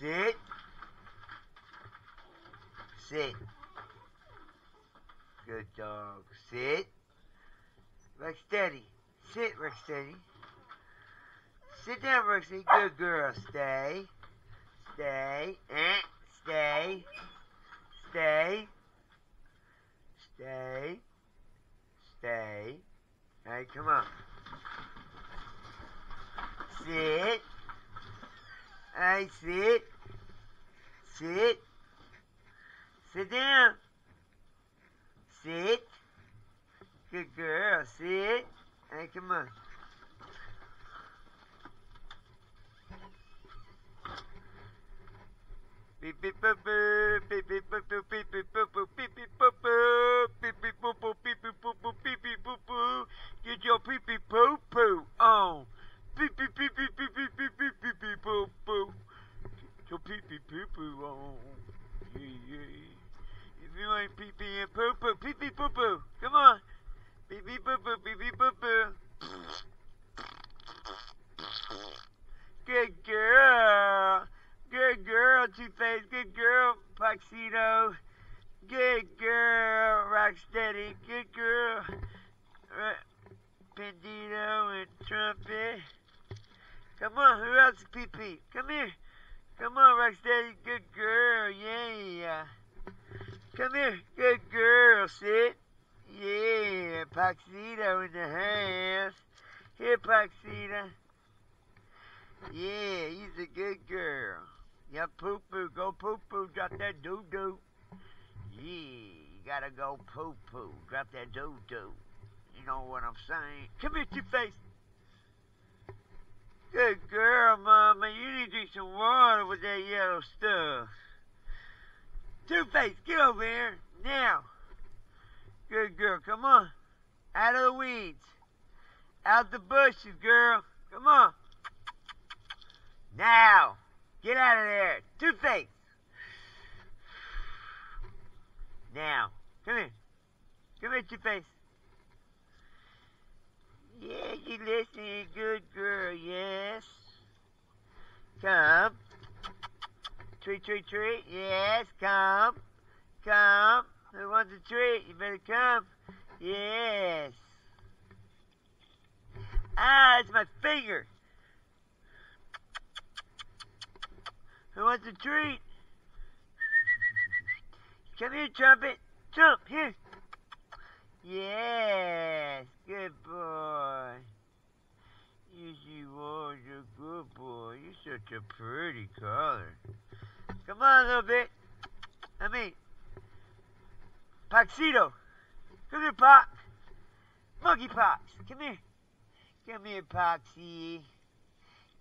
Sit. Sit. Good dog. Sit. Rex steady. Sit, Rex steady. Sit down, Rexy. Good girl. Stay. Stay. Eh. Stay. Stay. Stay. Stay. All right, come on. Sit. Right, sit. Sit. Sit down. Sit. Good girl. Sit. Right, come on. Beep beep boop boop, beep beep boop boop, beep beep boop boop, beep beep boop boop, beep beep boop boop, beep beep boop boop, beep beep boop boop. Get your pee pee poo poo on. Beep beep beep beep beep beep beep boop boop. Get your pee pee poo poo. If you ain't pee pee and poo poo, pee pee poo poo. Come on. Beep beep boop boop, beep beep boop boop. Good girl. Good girl, Two-Face. Good girl, Tuxedo. Good girl, Rocksteady. Good girl, Bandito and Trumpet. Come on, who else is PP? Come here. Come on, Rocksteady. Good girl, yeah. Come here, good girl, sit. Yeah, Tuxedo in the house. Here, Tuxedo. Yeah, he's a good girl. Yeah, poo poo, go poo poo, drop that doo doo. Yeah, you gotta go poo poo, drop that doo doo. You know what I'm saying? Come here, Two Face. Good girl, Mama. You need to drink some water with that yellow stuff. Two Face, get over here now. Good girl, come on. Out of the weeds. Out the bushes, girl. Come on. Now, get out of there. Two Face. Now, come here. Come here, Two Face. Yeah, you listening, good girl, yes. Come. Treat, treat, treat, yes, come. Come. Who wants a treat? You better come. Yes. Ah, it's my finger. Who wants a treat? Come here, Trumpet. Jump, here. Yes, good boy. Yes, you are a good boy. You're such a pretty color. Come on a little bit. I mean, Poxito. Come here, Pox. Monkey Pox. Come here. Come here, Poxy.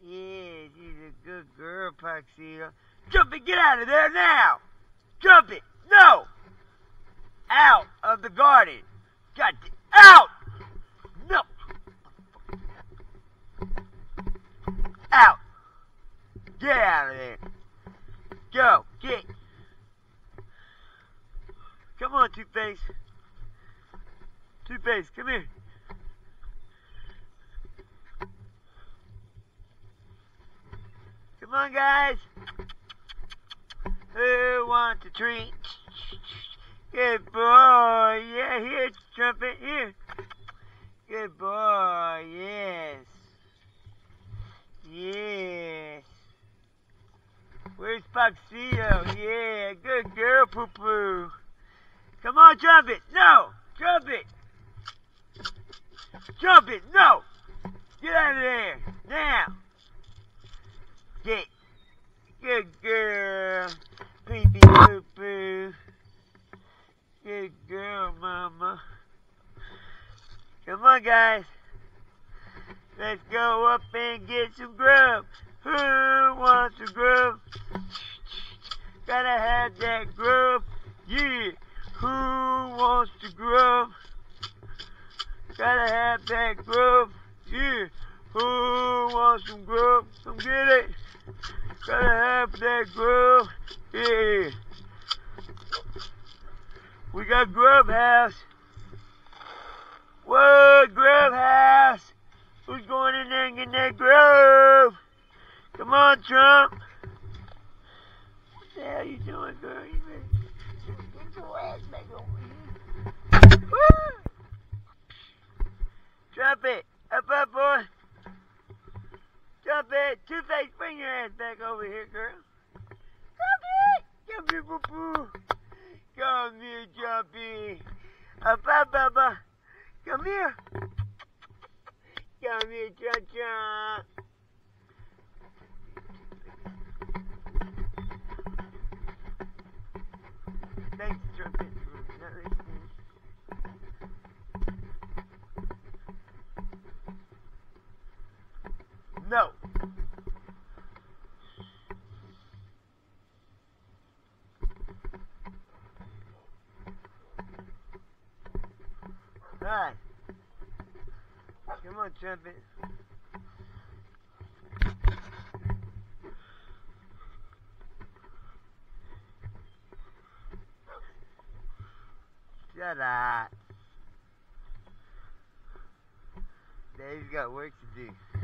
Yeah, she's a good girl, Poxito. Jump it, get out of there now! Jump it! No! Out of the garden! God da- out! No! Out! Get out of there! Go! Get! Come on, Two-Face! Two-Face, come here! Come on, guys. Who wants a treat? Good boy. Yeah, here, trumpet. Here. Good boy. Yes. Yes. Where's Foxio? Yeah, good girl, Poo Poo. Come on, trumpet. No, trumpet. Trumpet. No. Get out of there now. Get. Good girl. Pee pee poo poo. Good girl, mama. Come on, guys. Let's go up and get some grub. Who wants some grub? Gotta have that grub. Yeah. Who wants the grub? Gotta have that grub. Yeah. Who wants some grub? Come get it. Gotta have that grub. Yeah. We got grub house. What grub house? Who's going in there and getting that grub? Come on, Trump. What the hell you doing, girl? You better get your ass back over here. Woo! Drop it. Up, up, boy. Drop it. Two-Face, bring your ass back over here, girl. Drop it. Drop it, boo-boo. Come here, Jumpy. Up, up, Bubba. Come here. Come here, Cha-Cha. Thanks, Trumpet, for not listening. No. Hi. Come on, Trumpet. Shut up. Dave's got work to do.